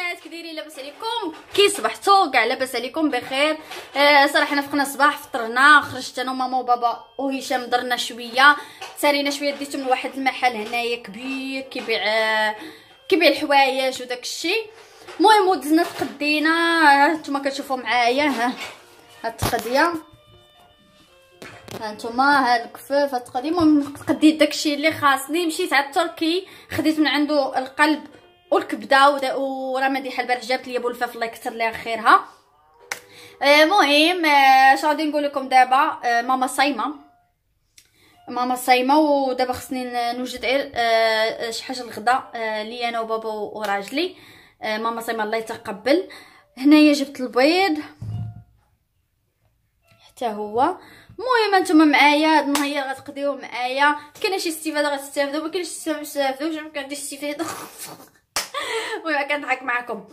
البنات كديرين لاباس عليكم. كي صبحتوا كاع لاباس عليكم بخير. آه صراحة حنا فقنا الصباح فطرنا خرجت أنا وماما وبابا وهشام درنا شوية. سالينا شوية ديتو من واحد المحل هنايا كبير كيبيع آه كيبيع الحوايج وداك الشيء. المهم ودزنا تقدينا. نتوما كتشوفوا معايا. ها التقدية. هانتوما هاد الكفاف هاد التقدية. المهم قديت داكشي اللي خاصني. مشيت عند التركي خديت من عنده القلب. والكبده وراه مديحه البارح جابت لي بولفاف الله يكثر ليها خيرها. المهم آه اش غادي نقول لكم دابا؟ آه ماما صايمة. ماما صايمة ودابا خصني نوجد غير آه شي حاجة الغدا آه لي أنا وبابا وراجلي. آه ماما صايمة الله يتقبل. هنايا جبت البيض. حتى هو. المهم نتوما معايا هاد النهار غتقضيو معايا. كاينة شي استفادة غتستافدوا ما كاينش تستافدوا ما كنديرش استفادة. المهم كنضحك معكم.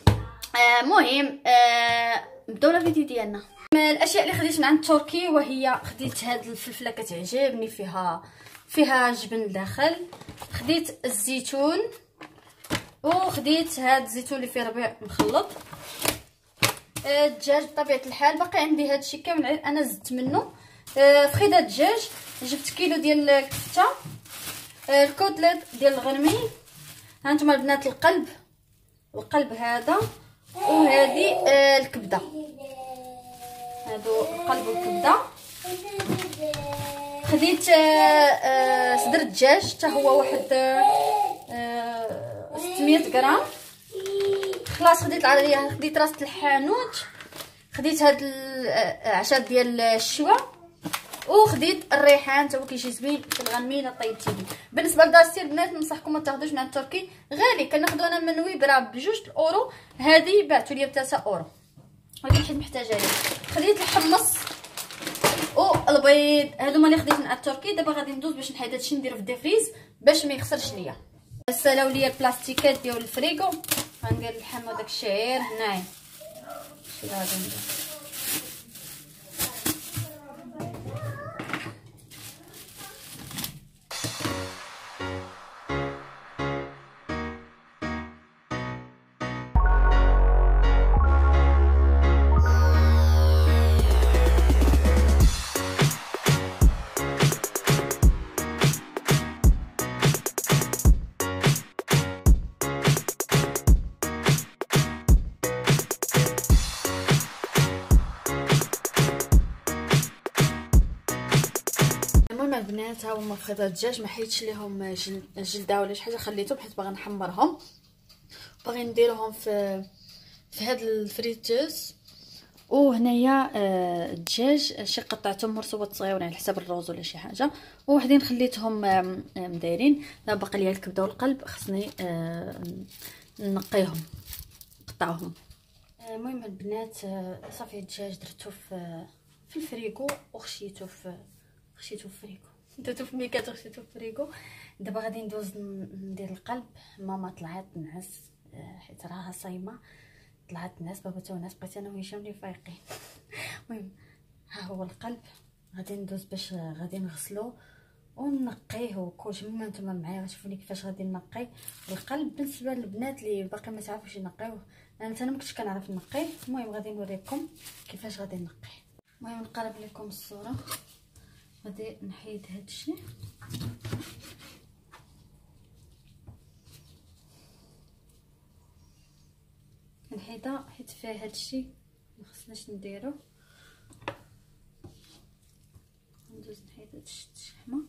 المهم آه آه نبداو لا فيديو ديالنا. الأشياء اللي خديت من عند تركي وهي خديت هاد الفلفلة كتعجبني فيها فيها جبن داخل خديت الزيتون وخديت هاد الزيتون اللي فيه ربيع مخلط. الدجاج بطبيعة الحال باقي عندي هادشي كامل أنا زدت منه. فخيدة الدجاج جبت كيلو ديال الكفتة. الكوتليت ديال الغنمي. هانتوما البنات القلب. القلب هذا وهذه آه الكبدة. هادو القلب والكبده خديت آه آه صدر الدجاج حتى هو واحد آه 600 غرام. خلاص خديت خديت راس الحانوت. خديت هاد العشاء ديال الشوا وخديت الريحان تا هو كيجي زوين الغنميله طيبتي بالنسبة لداستي البنات ننصحكم ما تاخذوش من التركي. غالي كناخذو أنا من ويبرا بجوج اورو هذه بعتو لي ب 3 أورو. ولكن حيت محتاجة خديت الحمص والبيض. هادو اللي خديت من التركي. دابا غادي ندوز باش نحيد هادشي نديرو في ال deep freeze باش ما يخسرش ليا. سالاو ليا البلاستيكات ديال الفريغو غندير اللحم وداك الشعير هنايا. شي غادي ندير ها هما فخيطه الدجاج ما حيدش ليهم جلدة ولا شي حاجة خليتهم حيت باغا نحمرهم. باغي نديرهم في في هاد الفريتوز وهنايا آه الدجاج شي قطعتهم مرصوبات صغيرين على حساب الروز ولا شي حاجة. ووحدين خليتهم آه مدايرين باقي ليا الكبدة والقلب خصني آه نقيهم نقطعهم. المهم البنات صافي الدجاج درتو في في الفريكو وخشيتو في خشيتو في الفريكو. درتو في ميكات وخشيتو في الفريكو دابا غادي ندوز ندير القلب. ماما طلعت نعس حيت راها صايمة. طلعت نعس بابا تا نعس بقيت أنا وهشام اللي فايقين. المهم ها هو القلب. غادي ندوز باش غادي نغسلو ونقيه وكلشي. المهم نتوما معايا غتشوفوني كيفاش غادي نقي القلب. بالنسبة للبنات اللي باقي ما تعرفوش ينقيوه أنا أنا ما كنتش كنعرف نقيه. المهم غادي نوريكم كيفاش غادي نقيه. المهم نقرب لكم الصورة. غادي نحيد هادشي. نحيدها حيت فيه هادشي ما خصناش نديرو. ندوز نحيد هاد الشحمه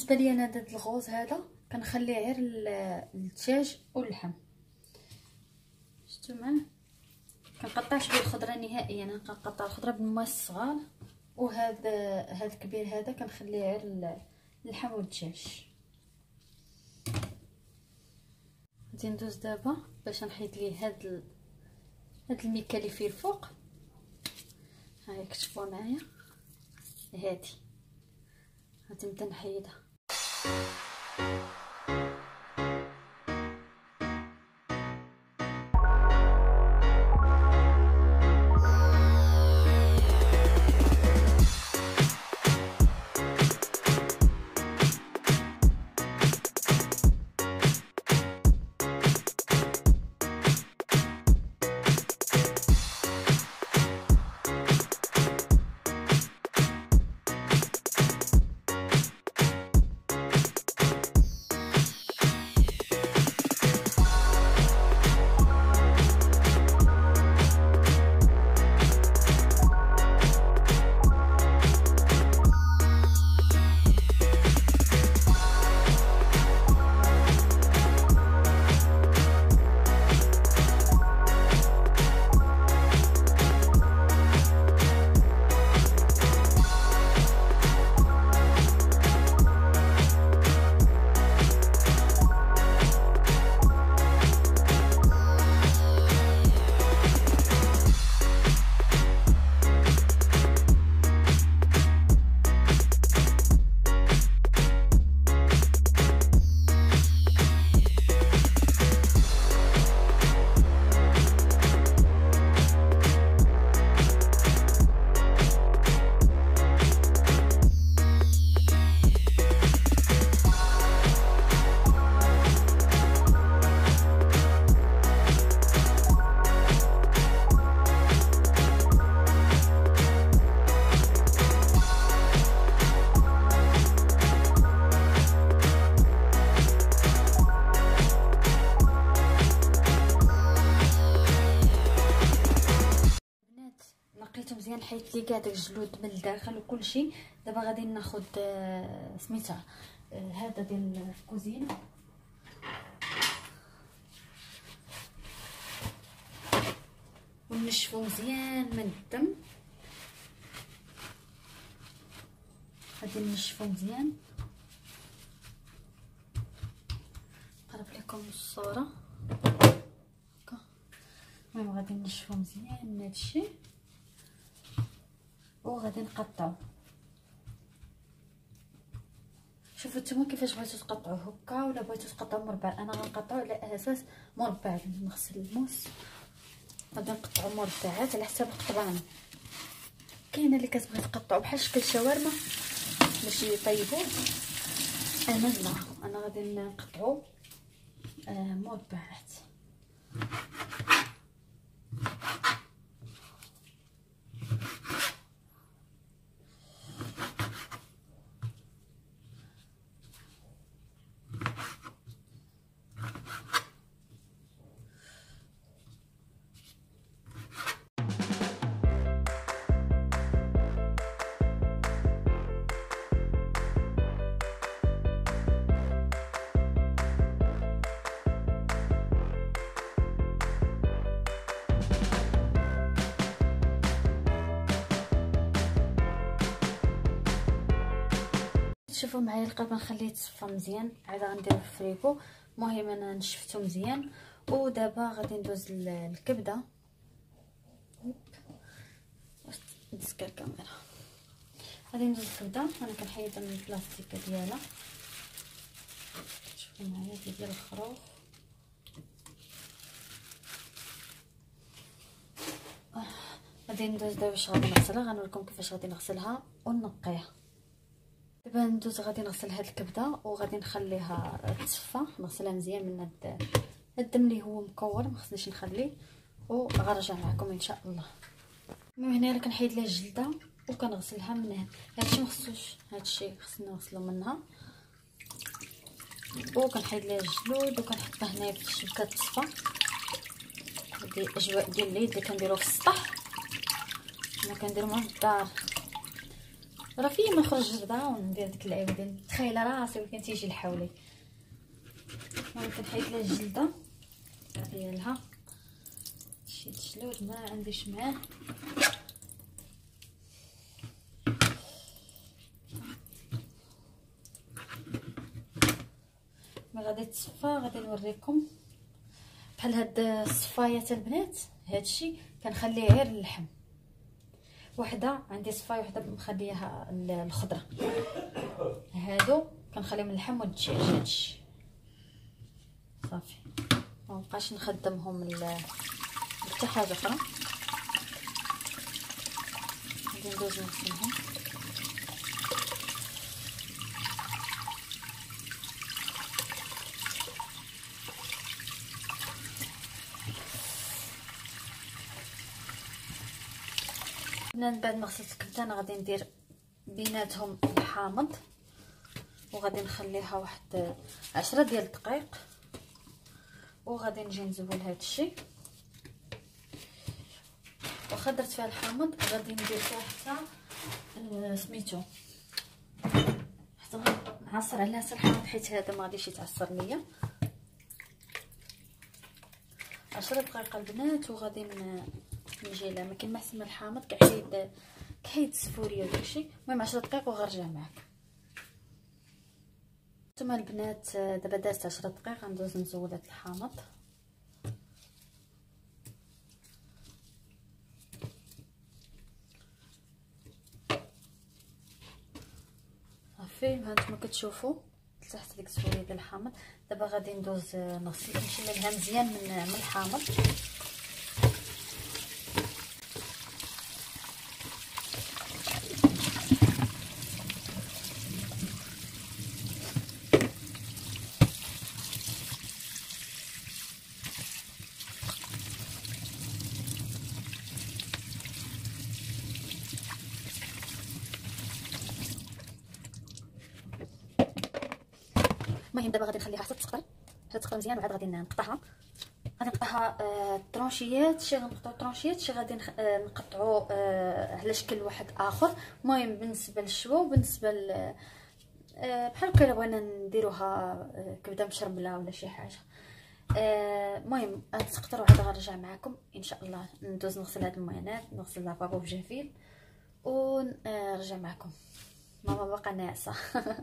بالنسبة لي أنا هذا الغوز هذا كنخليه غير الدجاج واللحم. شفتوا معاه كنقطعش به الخضره نهائيا. أنا كنقطع الخضرة بالماء الصغار. وهذا هذا الكبير هذا كنخليه غير اللحم والدجاج. غادي ندوز دابا باش نحيد ليه هاد ال... هاد الميكا اللي فيه الفوق. هاي كتشوفوا معايا؟ هادي. غادي نبدا نحيدها. Thank you. كاع داك الجلود من الداخل وكل شيء دابا غادي ناخذ آه، سميتها آه، هذا ديال الكوزينه ونشفو مزيان من الدم. غادي نشفو مزيان. نقرب لكم الصورة. المهم غادي نشفو مزيان هادشي. وغادي نقطعو. شوفوا نتوما كيفاش بغيتو تقطعوه هكا ولا بغيتو تقطعو مربع أنا غنقطعو على أساس مربع نغسل الموس. غادي نقطعو مربعات على حساب القطران كاينة اللي كتبغي تقطعو بحال شكل شاورما باش يطيبوه أنا لا أنا غادي نقطعو آه مربعات شوفوا معايا القلب نخليه يتصفى مزيان. عاد غنديرو في الفريكو المهم أنا نشفتو مزيان. ودابا غادي ندوز للكبدة. نسكر الكاميرا. غادي ندوز الكبده أنا كنحيدها من البلاستيك ديالها. شوفوا معايا ديال الخروف. غادي ندوز دابا باش نغسلها. غنوريكم كيفاش غادي نغسلها. ونقيها. دابا ندوز غادي نغسل هاد الكبده وغادي نخليها تصفى نغسلها مزيان من هاد الدم اللي هو مكور ما خصنيش نخليه. وغنرجع معكم إن شاء الله. المهم هنا كنحيد لها الجلده وكنغسلها من هنا هادشي مخصوش هادشي خصنا نغسلو منها. وكنحيد لها الجلود وكنحطها هنايا باش تبقى تصفى. هادي أجواء ديال العيد اللي كنديرو في السطح. أنا كندير في الدار. راه فيا ما نخرج للدار وندير ديك اللعيبة ديال تخيل راسي وكان تيجي لحولي. ممكن حيت لها الجلده ديالها شي تشلود ما عنديش معاه ما غادي تصفى غادي نوريكم. بحال هاد الصفاية البنات هادشي كنخليه غير اللحم. وحده عندي صفايه وحده مخليها الخضرة. هادو كنخليهم اللحم والدجاج صافي. ما بقاش نخدمهم حتى حاجة أخرى. غادي ندوز نغسلهم. من بعد ما غسلت الكبده أنا غادي ندير بيناتهم الحامض وغادي نخليها واحد عشرة ديال الدقائق وغادي نجي نزول هذا الشيء واخا درت فيها الحامض غادي ندير فيها حتى آه، سميتو. حتى نعصر عليها الحامض حيت هذا ما غاديش يتعصر ليا. عشرة دقائق البنات وغادي نجي لها ما كاين ما احسن من الحامض كيحيد كيحيد السفوريه وداكشي المهم 10 دقائق وغنرجع معاك. نتوما البنات دابا دازت 10 دقائق غندوز نزول هاد الحامض. صافي هانتوما كتشوفوا تحت ديك السفوريه ديال الحامض. دابا غادي ندوز نغسل نشيل لها مزيان من من الحامض. المهم دابا غادي نخليها حتى تسقطر حتى تسقطر مزيان وعاد غادي نقطعها. غادي نقطعها آه طرونشيات شي غنقطعو طرونشيات شي غادي آه نقطعو آه على شكل واحد آخر. المهم بالنسبة للشوا وبالنسبه ل آه بحال هكا بغينا نديروها آه كبدة مشربلة ولا شي حاجة. آه، المهم آه تسقطر وعاد غنرجع معكم إن شاء الله ندوز نغسل هاد الموينات نغسل لافابو بجافيل ونرجع معكم ماما باقا ناعسه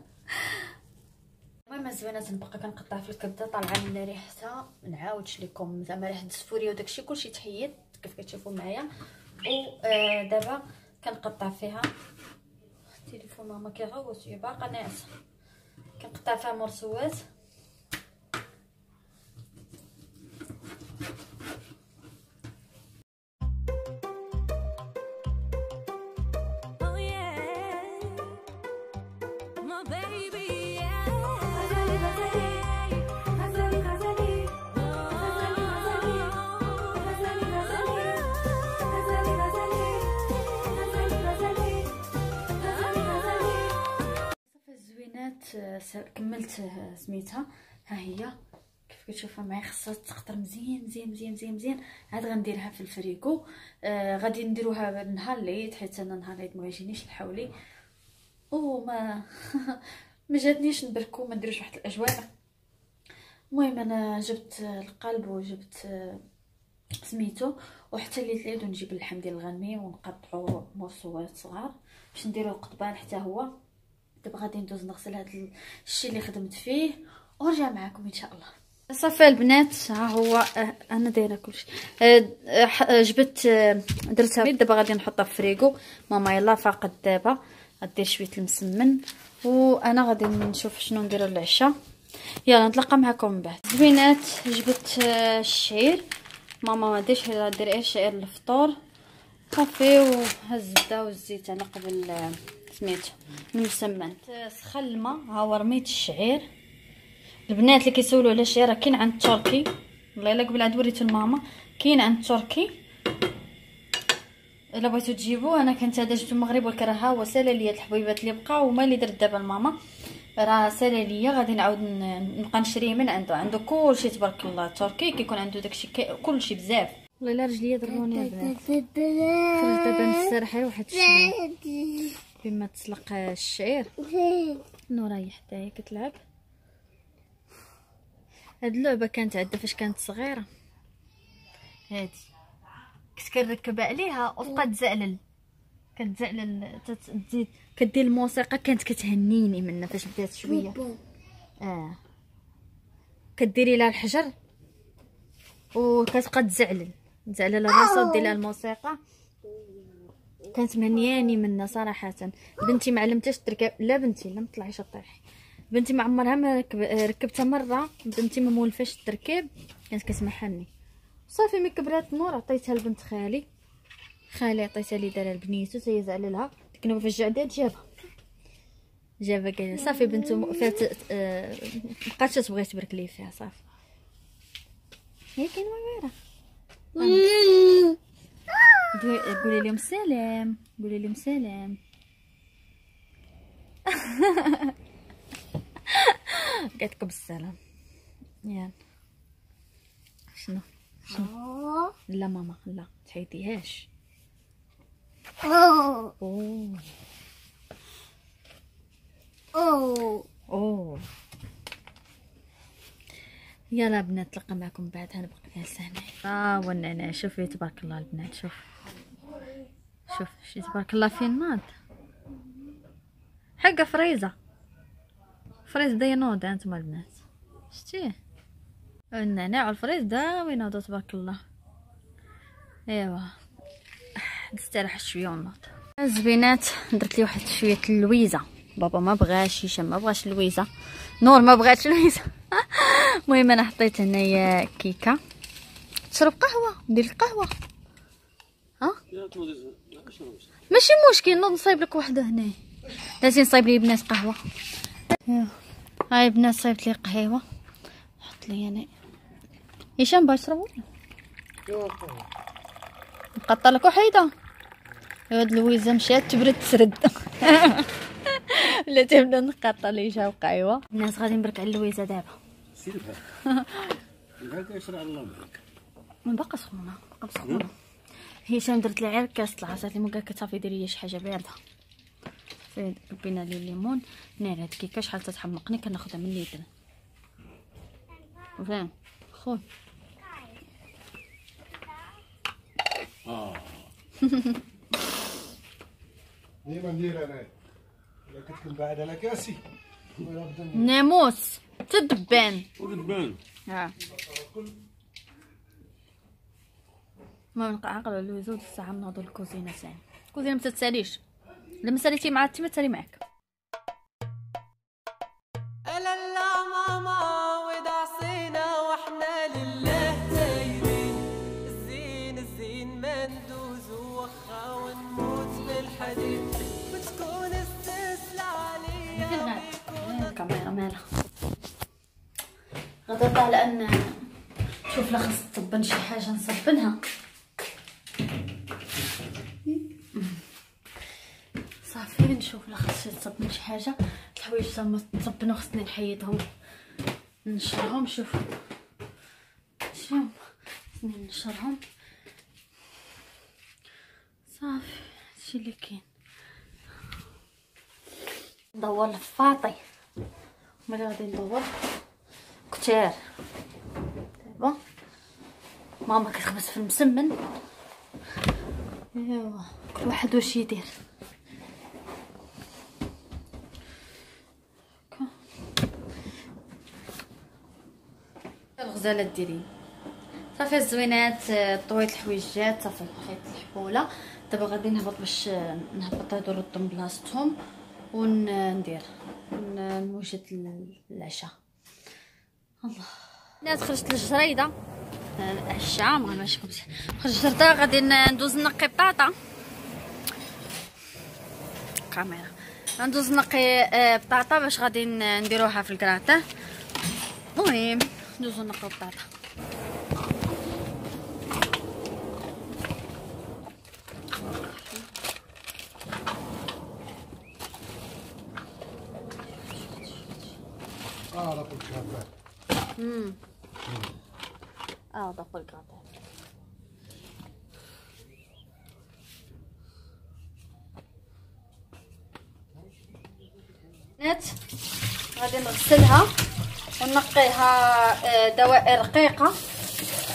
المهم زوينات نبقى كنقطع في الكبدة طالعة لنا ريحتها نعاودش لكم زعما ريحه السفوريه وداكشي كلشي تحيد كيف كتشوفوا معايا. ودابا آه كنقطع فيها تليفون ماما هي باقا ناعسه كنقطع فيها مرسوات. كملت سميتها. ها هي. كيف كتشوفوا معايا؟ خاصها تقطر مزيان مزيان مزيان مزيان مزيان. عاد غنديرها في الفريكو. آه غادي نديروها نهار العيد حيت أنا نهار العيد ما يجينيش الحولي. وما ما جاتنيش نبركو ما نديروش واحد الأجواء. المهم أنا جبت القلب وجبت سميتو. وحتى ليله العيد ونجيب اللحم ديال الغنمي ونقطعو مرصوات صغار باش نديرو القضبان حتى هو. دابا غادي ندوز نغسل هذا الشيء اللي خدمت فيه. ونرجع معكم إن شاء الله. صافي البنات ها هو آه أنا دايرة كلشي. آه آه جبت درتها دابا غادي نحطها في فريغو ماما يلا فاقد دابا. غدير شوية المسمن. وأنا غادي نشوف شنو نديرو للعشاء. يلا نتلاقى معكم من بعد. زوينات جبت الشعير. ماما ما ديرش دير إيه الشعير للفطور صافي وهز الزبدة والزيت. أنا قبل سميتو المسمن سخن الماء ها هو رميت الشعير. البنات اللي كيسولوا على الشعير كاين عند التركي والله إلا قبل عاد وريتو لماما كاين عند التركي إلا بغيتو تجيبوه أنا كنت هذا جبتو المغرب ولكن راه ها هو سالا ليا الحبيبات اللي بقاو وما اللي درت دابا لماما. راه سالا ليا غادي نعاود نبقى نشريه من عنده. عنده كلشي تبارك الله. تركي كيكون عنده داكشي كلشي بزاف. والله إلا رجليا ضربوني. البنات خرج دابا نسرح واحد الشويه بما تسلق الشعير. نورا هي كتلعب. هاد اللعبة كانت عندها فاش كانت صغيرة. هادي. كنت كنركب عليها وتبقى تزعلل. كتزعلل تزيد كدير الموسيقى كانت كتهنيني منها فاش بدات شوية. آه. كديري لها الحجر. وكتبقى تزعلل. تزعلل راسها ودير لها الموسيقى. كانت مهنياني منا صراحة. بنتي ما علمتش تركب لا بنتي لا تطلعيش طيحي بنتي ما عمرها ما ركب... ركبتها مرة. بنتي ما مولفاش كانت كتمحني صافي ملي كبرات نور عطيتها لبنت خالي. خالي عطيتها لي دارها لبنيتو هي زعل لها. ديك في الجعدات جابها. جابها قال صافي بنتو فات آه... مبقاتش تبغي تبرك لي فيها صافي. هي كاين وغيره قولي لهم سلام قولي لهم سلام. قالت لكم السلام. يلا. شنو؟ شنو؟ لا ماما لا تحيديهاش أوه. أوه. أوه. يلا بنات نتلقى معكم بعد هنبقى جالسه هنا آه وأنا شوفي تبارك الله البنات شوف شوف شي تبارك الله فين ناض حقه فريزة. فريز دينوض أنتم البنات. شتيه النعناع والفريز وين تبارك الله؟ ايوا نستريح شوية ونوض. الزبينات درت لي واحد شوية اللويزة. بابا ما بغاش هشام ما بغاش اللويزة. نور ما بغاتش اللويزة. المهم أنا حطيت هنايا كيكة. تشرب قهوة ندير القهوة. ها؟ ماشي مشكل نوض نصايب لك وحده هنا. لازم نصايب لي بنات قهوة. هاي بنات صايبت لي قهيوة. نحط لي أنا. هشام باش تشربوا نقطع لك وحيدة. هاد لويزة مشات تبرد تسرد. ولا تبدا نقطع لي جاو قهيوه الناس غادي نبرك على اللويزة دابا. سيرها. هكا يشرع الله معاك من باقا سخونه باقا سخونه هشام درت لي غير كاس العصير اللي قالك صافي ديري شي حاجة بارده. ربينا لي الليمون ناري هاد الكيكه شحال تتحمقني كناخذها من فاهم خويا. آه. ديما ندير أنا. كنت بعد على كاسي. ناموس. تدبان تدبان ها ما نبقى عاقله اللوزو الساعة نوضو الكوزينه ثاني الكوزينه ما تتساليش. لما ساليتي مع تي ما تسالي معاك. غدا طالع أن شوف لا خص تصبن شي حاجة نصبنها صافي نشوف لا خص تصبن شي حاجة. الحوايج تما تصبنوا خصني نحيدهم. نشرهم شوف. شوف. خصني نشرهم صافي. هادشي اللي كاين. ندور لفاطي ملي غادي ندور؟ كتار دابا. ماما كتخبز في المسمن. ايوا كل واحد واش يدير. الغزاله ديري صافي الزوينات طويت الحويجات صافي حيت الحبولة. دابا غادي نهبط باش نهبط هادو نردهم بلاصتهم وندير نوجد العشاء. الله. الناس خرجت للجريدة. العشاء ما ماشي خرجت خرجت غادي ندوز نقي بطاطا كاميرا. ندوز نقي آه، بطاطا باش غادي نديروها في الكراتان المهم. ندوزو نقيو بطاطا آه لا امم آه il cratere نت. غادي نغسلها. ونقيها آه، دوائر رقيقه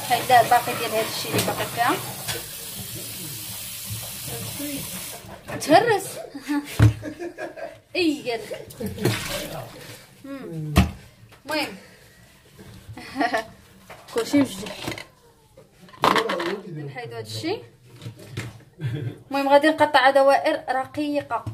هيدا الباقي ديال هذا الشيء اللي باقي فيها. تهرس. إي المهم. كلشي مجدح. نحيدو هادشي المهم غادي نقطع دوائر رقيقة.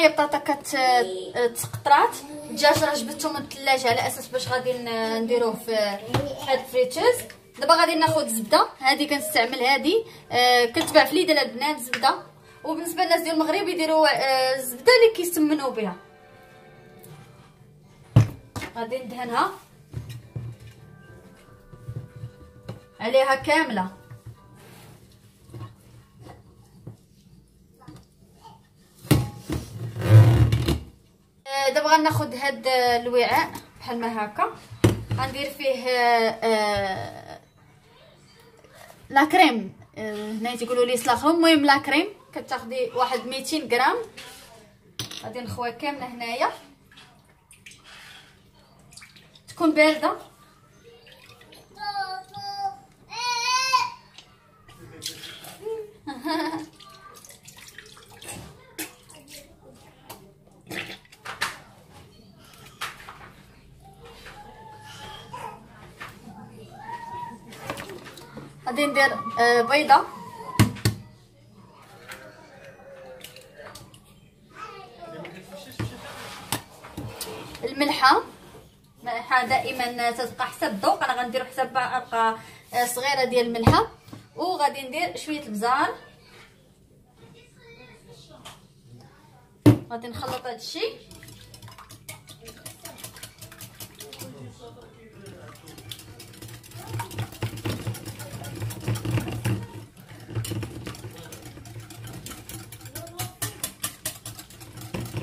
هي بطاطا كتقطرات الدجاج راه جبدته من الثلاجه على أساس باش غادي نديروه في هاد الفريتوز دابا غادي ناخذ زبدة. هذه كنستعمل هذه آه كتباع في ليدل البنات زبدة. وبالنسبة للناس ديال المغرب يديروا آه الزبده اللي كيسمنوا بها. غادي ندهنها. عليها كاملة. دابا غناخذ هاد الوعاء بحال ما هكا. غندير فيه آه لا كريم. آه هنا تيقولوا لي سلاخرو المهم لا كريم كتاخدي واحد 200 غرام. غادي نخويها كاملة هنايا. تكون باردة غادي ندير آه، بيضة. الملحة. الملحه دائما تتبقى حسب الذوق. أنا غندير حسب معلقه آه، صغيرة ديال الملحة. وغادي ندير شوية البزار. غادي نخلط هادشي.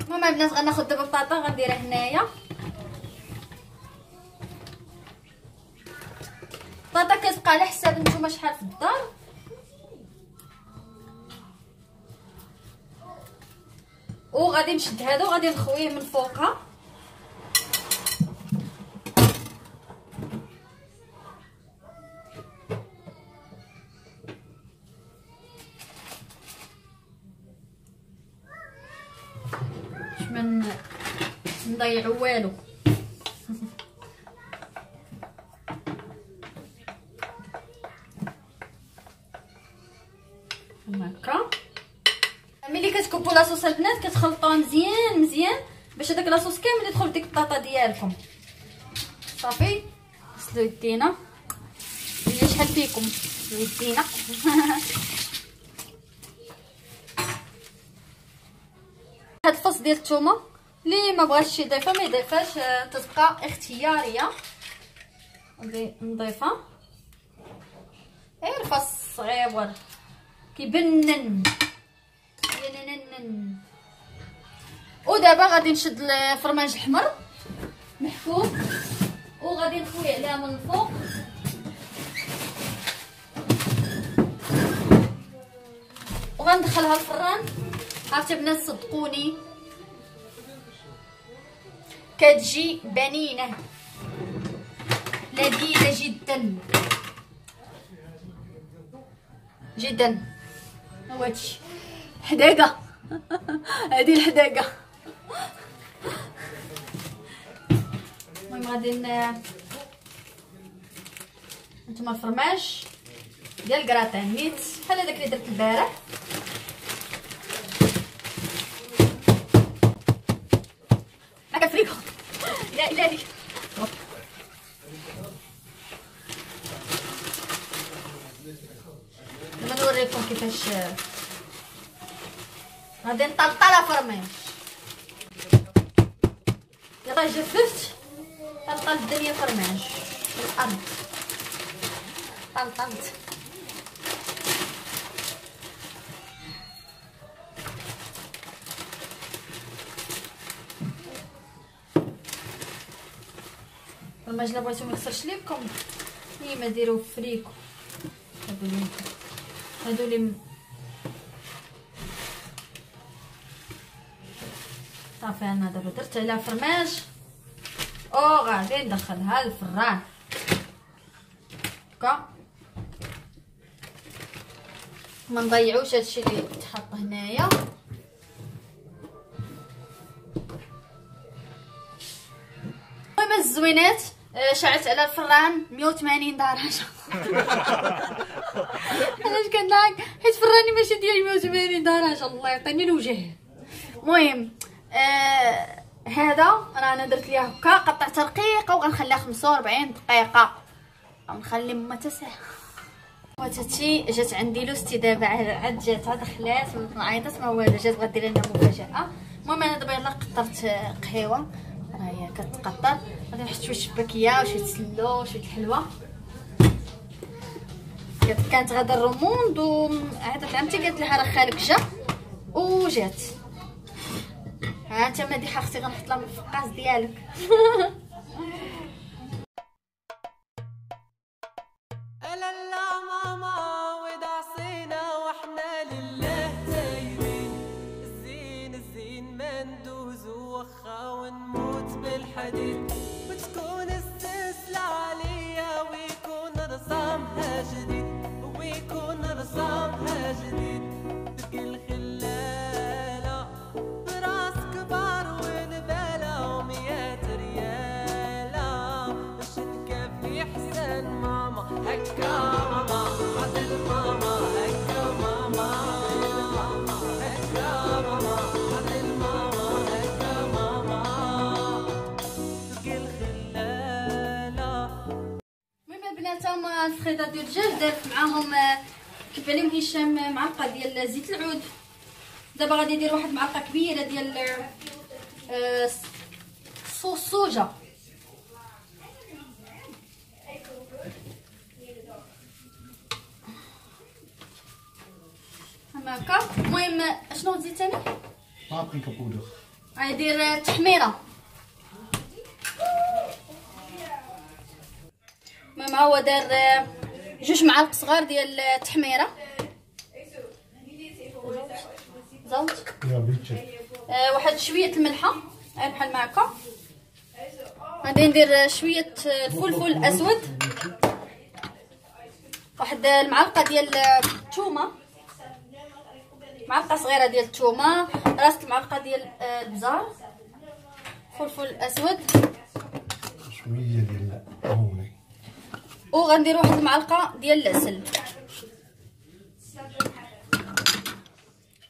المهم البنات غناخذ دابا بطاطا غنديرها هنايا بطاطا كتبقى على حساب نتوما شحال في الدار وغادي نشد هذا وغادي نخويه من فوقها من نضيعوا والو هكا. ملي كتكبوا لاصوص البنات كتخلطوها مزيان مزيان باش هذاك لاصوص كامل يدخل ديك البطاطا ديالكم. صافي. غسلوا يدينا. هي شحال فيكم؟ يدينا. هاد الفص ديال الثومه اللي ما بغاش يضيفها ما يضيفهاش آه، تبقى اختيارية. نضيفها غير الفص صغير كيبنن. ينننن ودابا غادي نشد الفرماج الحمر محكوك وغادي نخوي عليها من الفوق. وغندخلها الفران. عرفتي بنات صدقوني. كتجي بنينة. لذيذة جدا. جدا. هو هادشي حداقة. هذه الحداقة. المهم غادي نتوما الفرماج ديال الكراتان نيت. بحال هذاك اللي درت البارح. يا إلهي لما نوريكم كيفاش غادي نطلطلها فرماج يلا جففت طلطل الدنيا فرماج الأرض طلطلت فرماج لا بغيتو ما يخسرش ليكم ديما ديروه في فريكو هادو لي صافي أنا دابا درت عليها فرماج. أو غادي ندخلها للفران. هكا. ما نضيعوش هادشي اللي تحط هنايا. المهم الزوينات. شعلت على الفران 180 درجه علاش كنضحك حيت فراني ماشي ديال 180 درجه الله. يعطيني الوجه المهم آه هذا رانا درت ليها هكا قطعت رقيقه وغنخليها 45 دقيقة. غنخلي ماما تسع واتتي جات عندي لوستي دابا عاد جاتها دخلات ما عيطات ما والو جات بغات دير لنا مفاجأة. المهم أنا دابا يلاه قطرت قهيوه هي كتقطر. غادي نحط شوية شباكية وشوية سلو وشوية الحلوه كانت غادا الرموند وعاد عمتي قالت لها راه خالك جا وجات. ها أنت مديحه أختي غنحط لها من الفقاس ديالك. الحديد. وتكون السلسلة عليا ويكون رسامها جديد. الخيطه ديال الدجاج دارت معاهم كيف عليهم هشام معلقة ديال زيت العود. دابا غادي ندير واحد معلقة كبيرة ديال آه، صوص صوجا هكا المهم اشنو تزيد ثاني بابريكا بودر. غادي تحميرة. ماما هو دار جوج معالق صغار ديال التحميره زوت آه واحد شوية الملحة غير بحال ما هكا. غادي ندير شوية الفلفل الأسود. واحد المعلقة ديال الثومه معلقة صغيرة ديال الثومه راس المعلقة ديال البزار فلفل أسود. شوية ديال وغندير واحد المعلقة ديال العسل.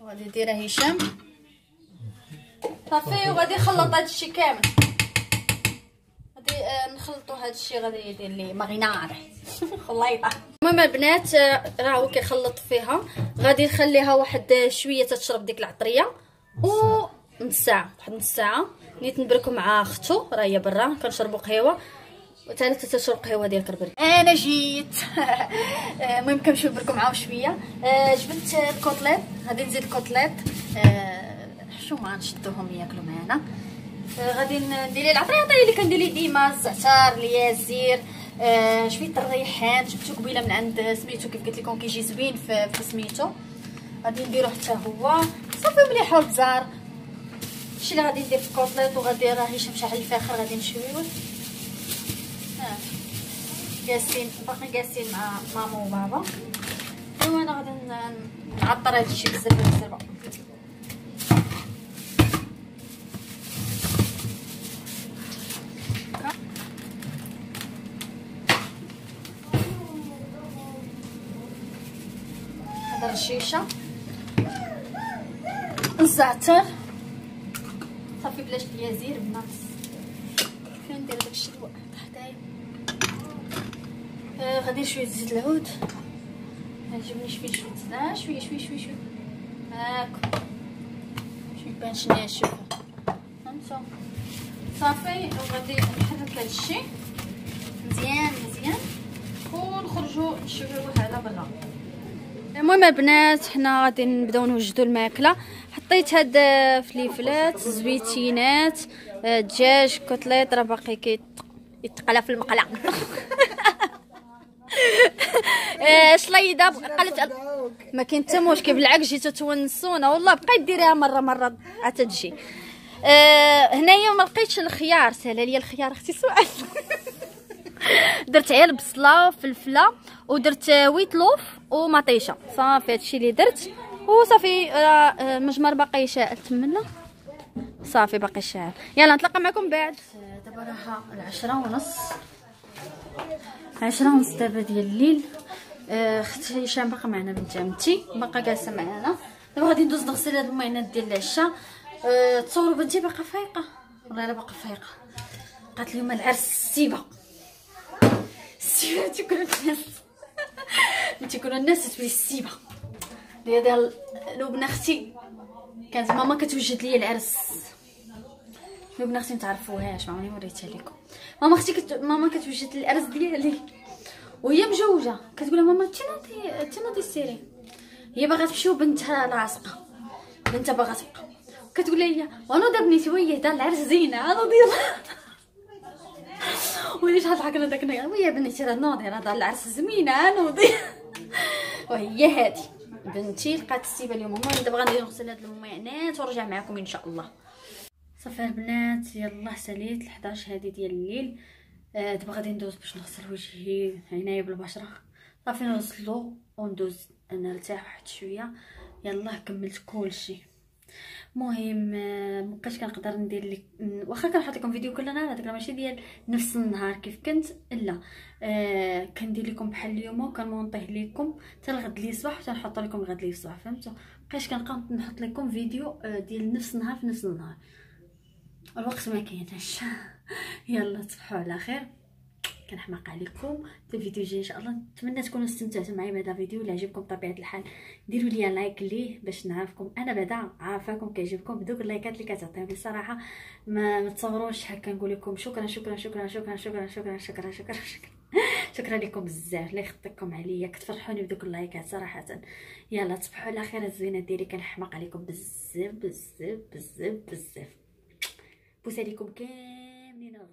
غادي نديرها هشام. صافي وغادي نخلط هذا الشيء كامل. غادي آه، نخلطوا هذا الشيء غادي يدير لي ماغينار خليطه المهم البنات آه، راه هو كيخلط فيها. غادي نخليها واحد شوية تشرب ديك العطرية. و نص ساعة واحد نص ساعة. نيت نبركو مع اختو راه هي برا. كنشربوا قهوة. وثالث تشرب قهوه ديال كربري أنا جيت. المهم كنمشيو نبركو معاهم شوية. آه، جبت ال côtelettes. غادي نزيد ال côtelettes. حشومه نشدوهم ياكلوا معنا آه، غادي ندير العطريه اللي كندير ليه ديما الزعتر اليازير شوية الريحان. جبتو قبيلة من عند سميتو كيف قلت لكم كيجي زوين في, سميتو. غادي نديرو حتى هو. صافي مليح والبزار هادشي اللي غادي ندير في الكوتليت وغادي راه هشام شاعل الفاخر غادي نشويوه جالسين باقي جالسين مع ماما وبابا. وأنا غادي نعطر هادشي بزاف بزاف هذا الرشيشه الزعتر. صافي بلاش اليازير بنفس فين ندير داكشي؟ تحتايا آه غادي شوية زيت العود عجبني شوية شوية زيت شوية شوية شوية شوية هاكا شوية بانش ناشف فهمتوا صافي وغادي نحرك هادشي مزيان مزيان ونخرجوا نشوفوه على برا المهم البنات حنا غادي نبداو نوجدوا الماكلة. حطيت هاد فليفلات زويتينات دجاج côtelettes راه باقي كيتقلى في المقله آه، شليضه قالت ما كاين حتى مشكل بالعكس جيتو تونسونا. والله بقيت ديريها مره مرة عاد تجي آه هنايا ما لقيتش الخيار. سالا لي الخيار أختي سؤال. درت عير بصلة وفلفله ودرت ويت لوف ومطيشة. صافي هادشي اللي درت. وصافي راه آه، مجمر باقي شاعل. تمنا صافي باقي شاعل. يلا نتلاقى معكم بعد. دابا راها العشرة ونص. عشرة ونص دابا ديال الليل. آه، أختي هشام باقا معنا بنت عمتي باقا جالسة معنا. دابا غادي ندوز نغسل هاد الماينات ديال العشاء. أه تصوروا بنتي باقا فايقة. والله الا باقا فايقة. قالت لي العرس السيبة. السيبة تيكونوا الناس. تيكونوا الناس تولي السيبة. ديال لبنى أختي كانت ماما كتوجد لي العرس. لبنى أختي متعرفوهاش ما عمرني وريتها لكم ماما أختي كت... ماما كتوجد العرس ديالي. وهي مجوجة. كتقول ماما أنت ناضي سيري. هي باغا تمشي وبنتها لاصقة. بنتها باغا تبقى. كتقول لي وأنا بنيتي ويه دا العرس زينة أنا ديال وليت غنضحك داك ويا بنتي راه ناضي راه العرس زوينة أنا وهي هادي. بنتي لقات السيبة اليوم. المهم دابا غندير نغسل هاد المعانات ونرجع معكم إن شاء الله. صافي البنات يلا ساليت ل 11 هادي ديال الليل. آه دابا غادي ندوز باش نغسل وجهي عنايه بالبشرة. صافي نغسلو وندوز نرتاح واحد شوية. يلا كملت كلشي. المهم مابقيتش كنقدر ندير لك واخا كنحط لكم فيديو كل نهار هذاك ماشي ديال نفس النهار كيف كنت لا. آه كندير لكم بحال اليوم وكنمونطيه لكم حتى الغد لي صباح حتى نحط لكم الغد لي صباح فهمتوا؟ بقيتش كنبقى نحط لكم فيديو آه ديال نفس النهار في نفس النهار. الوقت ما كاينش يلا تصبحوا على خير. كنحماق عليكم في الفيديو الجاي إن شاء الله. نتمنى تكونوا استمتعتوا معايا بهذا الفيديو. اللي عجبكم بطبيعه الحال ديروا لي like ليه باش نعرفكم. أنا بعدا عارفاكم كيعجبكم. بدوك اللايكات اللي كتعطيوني بصراحة ما تصوروش شحال كنقول لكم شكرا شكرا شكرا شكرا شكرا شكرا شكرا شكرا شكرا. شكرا لكم بزاف. الله لا يخطيكم عليا. كتفرحوني بدوك اللايكات صراحة. يلا تصبحوا على خير. الزوينه ديالي كنحماق عليكم بزاف بزاف بزاف بزاف. Pulseirinha como quem, menina?